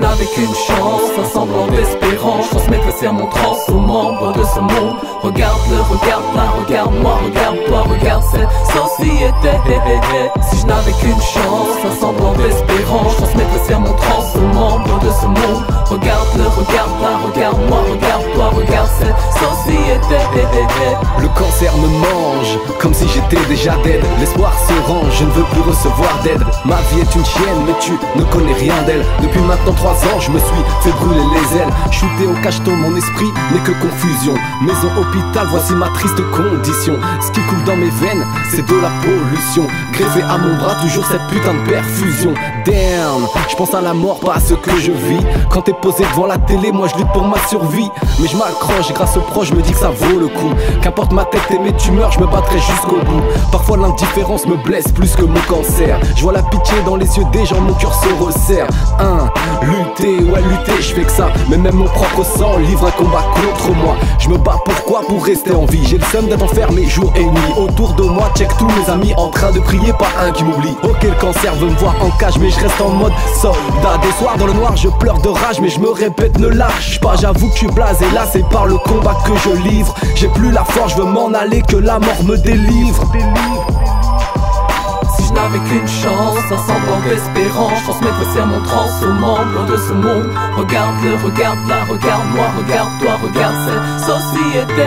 je n'avais qu'une chance, un semblant d'espérance, je transmettrais ces remontrances aux membres de ce monde. Regarde-le, regarde-la, regarde-moi, regarde-toi, regarde cette société. Si je n'avais qu'une chance, un semblant d'espérance, je transmettrais ces remontrances aux membres de ce monde. Regarde-le, regarde-la, regarde-moi, regarde-toi, regarde cette société. Le cancer me mange, comme si j'étais déjà dead. L'espoir se range, je ne veux plus recevoir d'aide. Ma vie est une chienne, mais tu ne connais rien d'elle. Depuis maintenant trois ans, je me suis fait brûler les ailes. Chuté au cacheton, mon esprit n'est que confusion. Maison, hôpital, voici ma triste condition. Ce qui coule dans mes veines, de la pollution. Greffé à mon bras, toujours cette putain de perfusion. Damn, je pense à la mort, pas à ce que je vis. Quand t'es posé devant la télé, moi je lutte pour ma survie. Mais je m'accroche, grâce au proche, je me dis que ça vaut le coup. Qu'importe ma tête et mes tumeurs, je me battrai jusqu'au bout. L'indifférence me blesse plus que mon cancer. Je vois la pitié dans les yeux des gens, mon cœur se resserre. Un, lutter, ouais lutter, je fais que ça. Mais même mon propre sang livre un combat contre moi. Je me bats pourquoi? Pour rester en vie. J'ai le seum d'être enfermé jour et nuit. Autour de moi, check tous mes amis en train de prier, pas un qui m'oublie. Ok, le cancer veut me voir en cage, mais je reste en mode soldat. Des soirs dans le noir, je pleure de rage, mais je me répète, ne lâche pas. J'avoue que je suis blasé, là c'est par le combat que je livre. J'ai plus la force, je veux m'en aller, que la mort me délivre. Si je n'avais qu'une chance, un semblant d'espérance, je transmettrais ces remontrances aux membres de ce monde. Regarde-le, regarde-la, regarde-moi, regarde-toi, regarde cette société.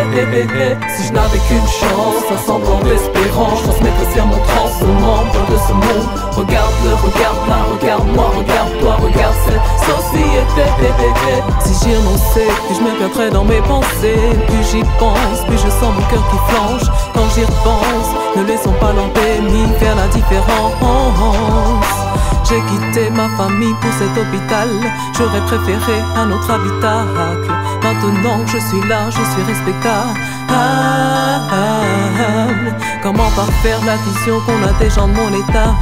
Si je n'avais qu'une chance, un semblant d'espérance, je transmettrais ces remontrances aux membres de ce monde. Regarde-le, regarde-la, regarde-moi, regarde-toi, regarde cette société. Si j'y renonçais, puis je me perdrais dans mes pensées. Plus j'y pense, plus je sens mon cœur qui flanche. Quand j'y repense, ne laissons pas l'embellie faire la différence. J'ai quitté ma famille pour cet hôpital. J'aurais préféré un autre habitacle. Maintenant que je suis là, je suis respectable. Comment parfaire la vision qu'on a des gens de mon état?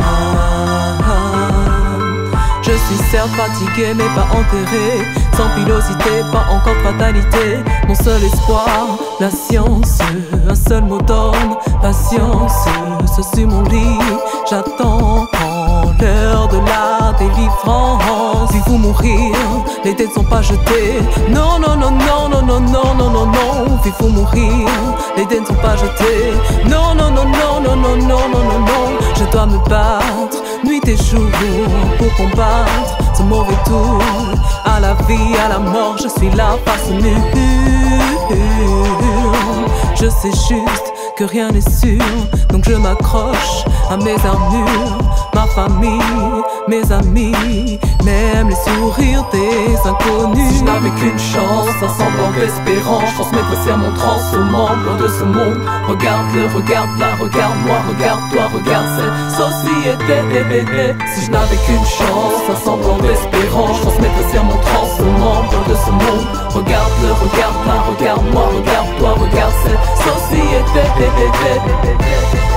Je suis certes fatigué mais pas enterré Pas encore fatalité Mon seul espoir, la science Un seul mot d'ordre, patience Ce sur mon lit, j'attends l'heure de la délivrance Si vous mourir, les têtes sont pas jetées Non, non, non, non, non, non, non, non, non, non Il faut mourir, les ne sont pas jetées Non, non, non, non, non, non, non, non, non, non Je dois me battre nuit et jour pour combattre ce mauvais tour. À la vie, à la mort, je suis là face nue. Je sais juste que rien n'est sûr, donc je m'accroche à mes armures, ma famille, mes amis, même les sourires des inconnus. Je n'avais qu'une chance, un semblant d'espérance, je transmettrais ces remontrances aux membres de ce monde. Regarde-le, regarde-la, regarde-moi, regarde-toi, regarde cette société. Si je n'avais qu'une chance, un semblant d'espérance, je transmettrais ces remontrances aux membres de ce monde. Regarde-le, regarde-la, regarde-moi, dead, dead, dead, dead, dead.